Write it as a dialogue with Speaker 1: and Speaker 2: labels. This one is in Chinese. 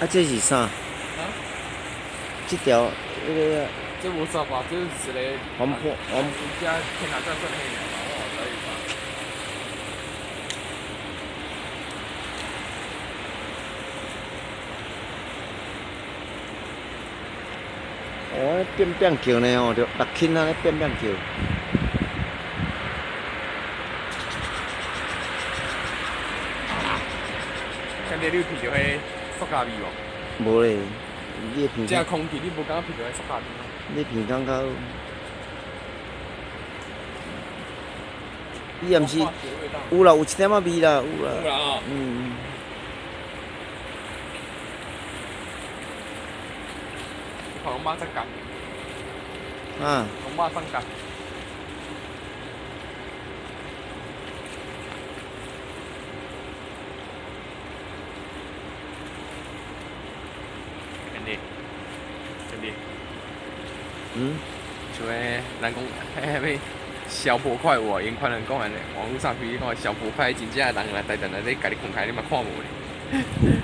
Speaker 1: 啊，这是啥？
Speaker 2: 啊？
Speaker 1: 这条那个
Speaker 2: 这无啥吧，这是一个
Speaker 1: 黄坡黄
Speaker 2: 人家天哪，这算黑鸟吧？我可以吧？
Speaker 1: 哦，变变球呢哦，就六轻啊，变变球。
Speaker 2: 像你有闻到迄塑胶味无？
Speaker 1: 无咧，你的鼻
Speaker 2: 这
Speaker 1: 腔，
Speaker 2: 空气你无感觉闻到迄塑胶味吗？
Speaker 1: 你鼻腔较，伊也毋是。有啦，有一点仔味啦，有
Speaker 2: 有
Speaker 1: 啦。嗯，
Speaker 2: 看龙妈在干，
Speaker 1: 啊，
Speaker 2: 龙妈上干。兄弟，兄弟，
Speaker 1: 嗯，
Speaker 2: 像诶，人讲迄咩小破快活，因可能讲安尼，网络上比如讲小破块，真正人来台电来你家己困开，你嘛看无咧。